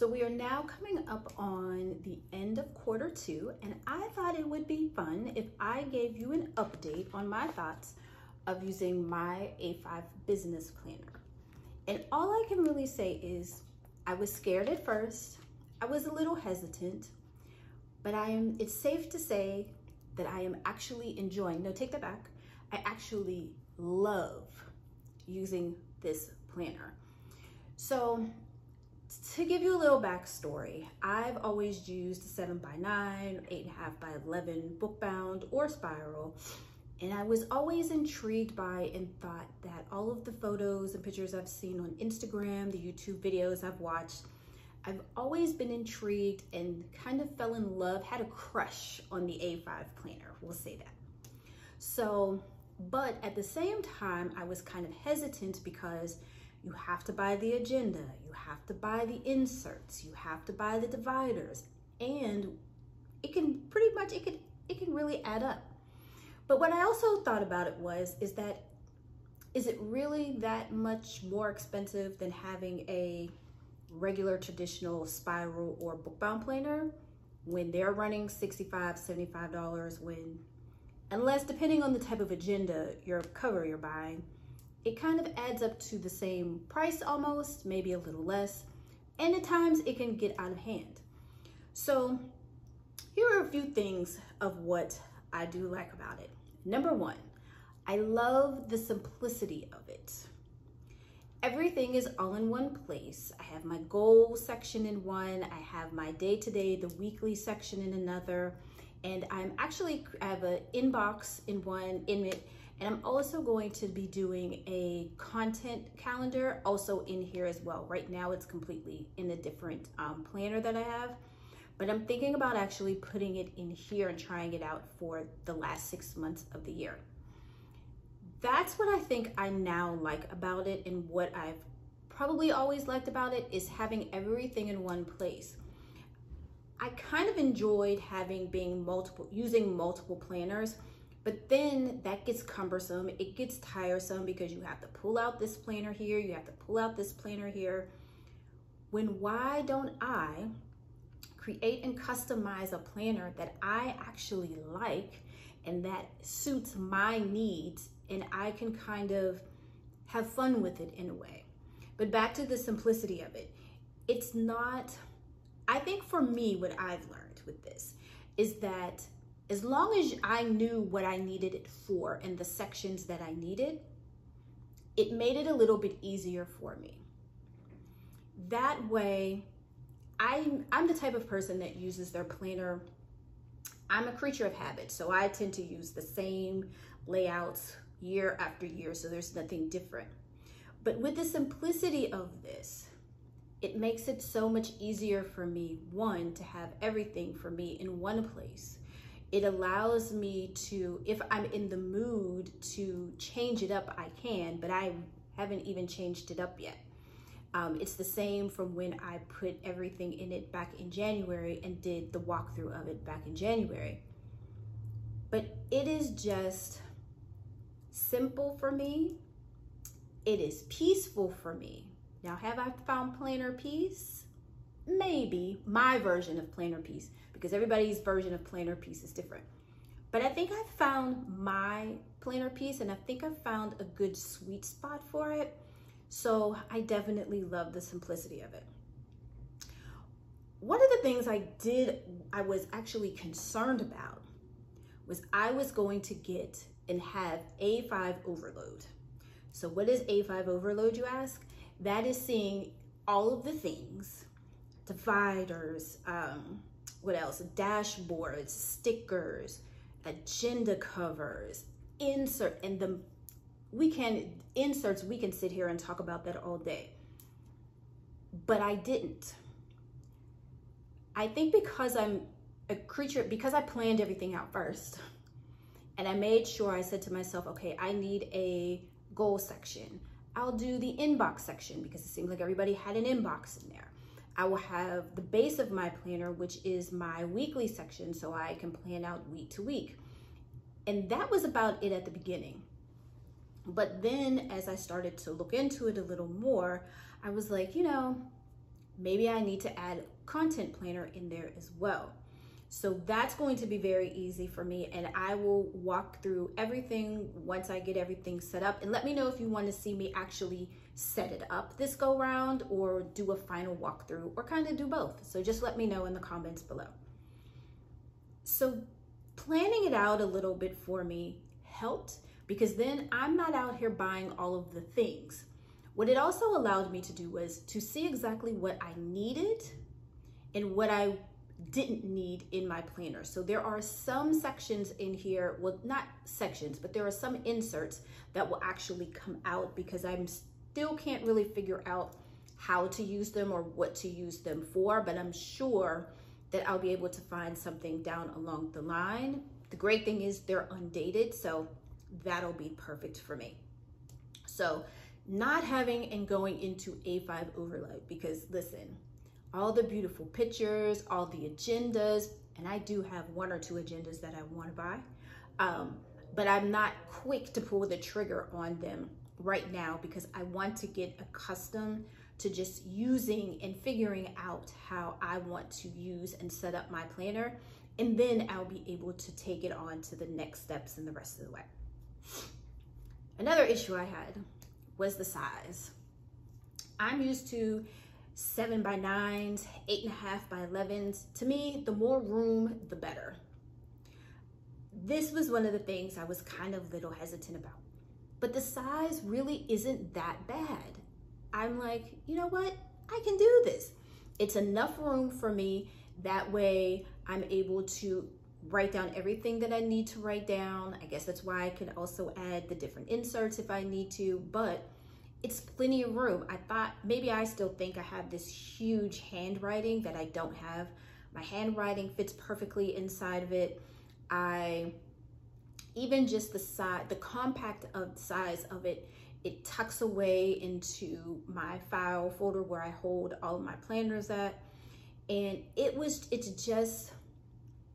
So we are now coming up on the end of quarter two, and I thought it would be fun if I gave you an update on my thoughts of using my A5 business planner. And all I can really say is I was scared at first. I was a little hesitant, but I am it's safe to say that I am actually enjoying. No, take that back. I actually love using this planner. So to give you a little backstory, I've always used 7 by 9 8.5 by 11 book bound or spiral. And I was always intrigued by and thought that all of the photos and pictures I've seen on Instagram, the YouTube videos I've watched, I've always been intrigued and kind of fell in love, had a crush on the A5 planner, we'll say that. So, but at the same time, I was kind of hesitant because you have to buy the agenda, you have to buy the inserts, you have to buy the dividers, and it can pretty much, it can, it can really add up. But what I also thought about it was, is that, is it really that much more expensive than having a regular traditional spiral or bookbound planner when they're running $65, $75 when, unless depending on the type of agenda, your cover you're buying, it kind of adds up to the same price almost, maybe a little less, and at times it can get out of hand. So here are a few things of what I do like about it. Number one, I love the simplicity of it. Everything is all in one place. I have my goal section in one, I have my day-to-day, -day, the weekly section in another, and I'm actually, I have an inbox in one, in it, and I'm also going to be doing a content calendar also in here as well. Right now it's completely in a different um, planner that I have, but I'm thinking about actually putting it in here and trying it out for the last six months of the year. That's what I think I now like about it and what I've probably always liked about it is having everything in one place. I kind of enjoyed having being multiple, using multiple planners but then that gets cumbersome. It gets tiresome because you have to pull out this planner here, you have to pull out this planner here. When why don't I create and customize a planner that I actually like and that suits my needs and I can kind of have fun with it in a way. But back to the simplicity of it. It's not, I think for me, what I've learned with this is that as long as I knew what I needed it for and the sections that I needed, it made it a little bit easier for me. That way, I'm, I'm the type of person that uses their planner. I'm a creature of habit, so I tend to use the same layouts year after year, so there's nothing different. But with the simplicity of this, it makes it so much easier for me, one, to have everything for me in one place it allows me to, if I'm in the mood to change it up, I can, but I haven't even changed it up yet. Um, it's the same from when I put everything in it back in January and did the walkthrough of it back in January. But it is just simple for me. It is peaceful for me. Now, have I found planner peace? Maybe my version of planner peace because everybody's version of planner peace is different. But I think I've found my planner peace and I think I've found a good sweet spot for it. So I definitely love the simplicity of it. One of the things I did, I was actually concerned about was I was going to get and have A5 overload. So what is A5 overload, you ask? That is seeing all of the things, dividers, um, what else? Dashboards, stickers, agenda covers, insert, and the we can inserts, we can sit here and talk about that all day. But I didn't. I think because I'm a creature, because I planned everything out first, and I made sure I said to myself, okay, I need a goal section. I'll do the inbox section because it seems like everybody had an inbox in there. I will have the base of my planner, which is my weekly section, so I can plan out week to week. And that was about it at the beginning. But then as I started to look into it a little more, I was like, you know, maybe I need to add content planner in there as well. So that's going to be very easy for me and I will walk through everything once I get everything set up and let me know if you want to see me actually set it up this go round or do a final walkthrough or kind of do both. So just let me know in the comments below. So planning it out a little bit for me helped because then I'm not out here buying all of the things. What it also allowed me to do was to see exactly what I needed and what I didn't need in my planner. So there are some sections in here, well, not sections, but there are some inserts that will actually come out because I'm still can't really figure out how to use them or what to use them for, but I'm sure that I'll be able to find something down along the line. The great thing is they're undated, so that'll be perfect for me. So not having and going into A5 overload because listen, all the beautiful pictures, all the agendas, and I do have one or two agendas that I want to buy, um, but I'm not quick to pull the trigger on them right now because I want to get accustomed to just using and figuring out how I want to use and set up my planner. And then I'll be able to take it on to the next steps and the rest of the way. Another issue I had was the size. I'm used to seven by nines, eight and a half by 11s. To me, the more room, the better. This was one of the things I was kind of little hesitant about. But the size really isn't that bad. I'm like, you know what? I can do this. It's enough room for me. That way I'm able to write down everything that I need to write down. I guess that's why I can also add the different inserts if I need to, but it's plenty of room. I thought maybe I still think I have this huge handwriting that I don't have. My handwriting fits perfectly inside of it. I even just the size, the compact of size of it, it tucks away into my file folder where I hold all of my planners at. And it was, it's just,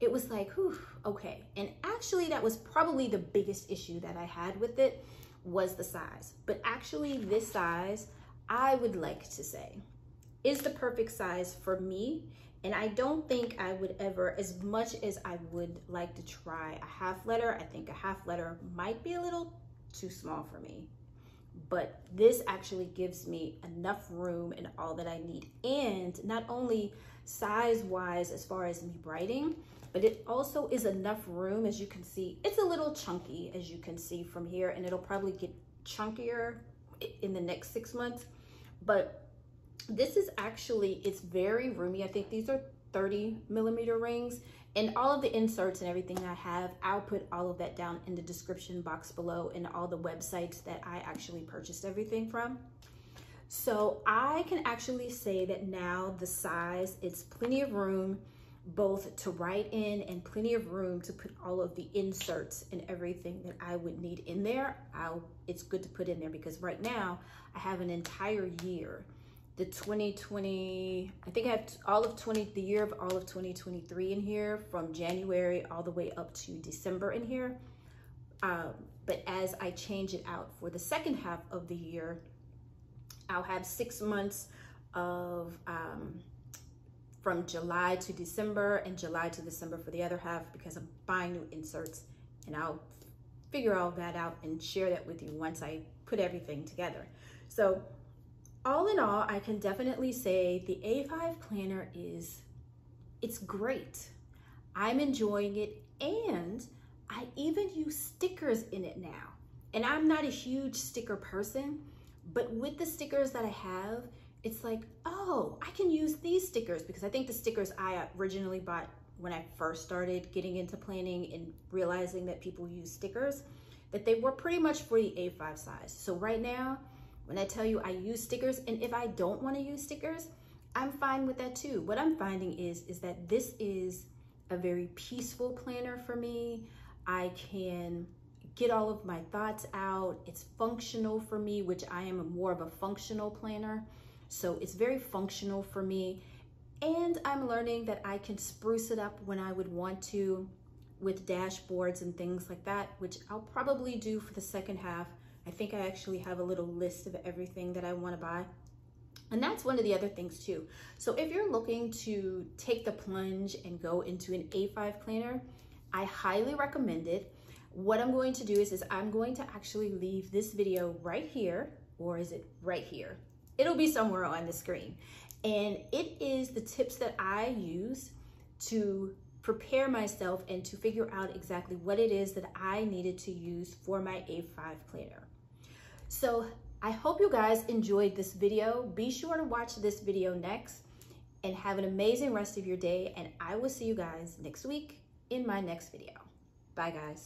it was like, whew, okay. And actually that was probably the biggest issue that I had with it was the size. But actually this size, I would like to say, is the perfect size for me. And I don't think I would ever, as much as I would like to try a half letter, I think a half letter might be a little too small for me. But this actually gives me enough room and all that I need. And not only size wise, as far as me writing, but it also is enough room as you can see. It's a little chunky as you can see from here and it'll probably get chunkier in the next six months. But this is actually it's very roomy. I think these are 30 millimeter rings and all of the inserts and everything I have, I'll put all of that down in the description box below and all the websites that I actually purchased everything from. So I can actually say that now the size, it's plenty of room both to write in and plenty of room to put all of the inserts and everything that I would need in there. I'll, it's good to put in there because right now I have an entire year. The 2020, I think I have all of 20, the year of all of 2023 in here from January all the way up to December in here. Um, but as I change it out for the second half of the year, I'll have six months of um, from July to December and July to December for the other half because I'm buying new inserts and I'll figure all that out and share that with you once I put everything together. So all in all, I can definitely say the A5 planner is, it's great. I'm enjoying it and I even use stickers in it now. And I'm not a huge sticker person, but with the stickers that I have, it's like, oh, I can use these stickers because I think the stickers I originally bought when I first started getting into planning and realizing that people use stickers, that they were pretty much for the A5 size. So right now, when I tell you I use stickers, and if I don't wanna use stickers, I'm fine with that too. What I'm finding is, is that this is a very peaceful planner for me. I can get all of my thoughts out. It's functional for me, which I am more of a functional planner. So it's very functional for me. And I'm learning that I can spruce it up when I would want to with dashboards and things like that, which I'll probably do for the second half. I think I actually have a little list of everything that I want to buy. And that's one of the other things too. So if you're looking to take the plunge and go into an A5 planner, I highly recommend it. What I'm going to do is, is I'm going to actually leave this video right here, or is it right here? It'll be somewhere on the screen. And it is the tips that I use to prepare myself and to figure out exactly what it is that I needed to use for my A5 planner. So I hope you guys enjoyed this video. Be sure to watch this video next and have an amazing rest of your day. And I will see you guys next week in my next video. Bye guys.